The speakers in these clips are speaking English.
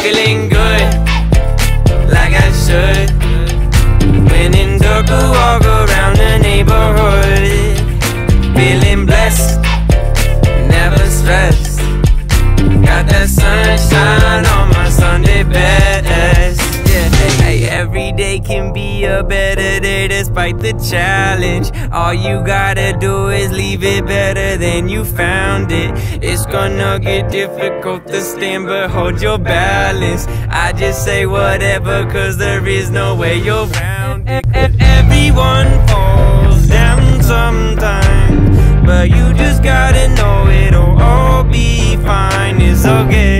Feeling good, like I should. That sunshine on my Sunday best. Yeah, hey, every day can be a better day despite the challenge. All you gotta do is leave it better than you found it. It's gonna get difficult to stand, but hold your balance. I just say whatever, cause there is no way you're round it. Everyone falls down sometimes, but you just gotta fine. It's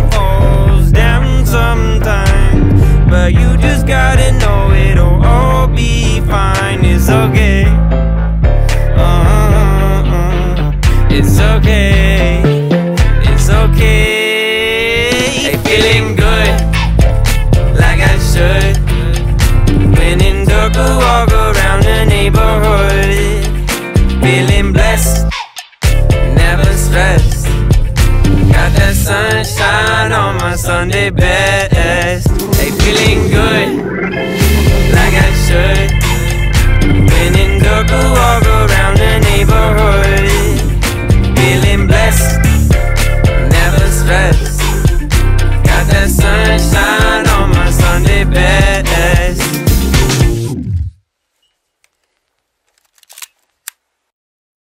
It's okay. It's okay. Feeling good, like I should. When in dark, walk around the neighborhood. Feeling blessed, never stressed. Got that sunshine on my Sunday best. Hey, feeling good, like I should. When in dark, I walk.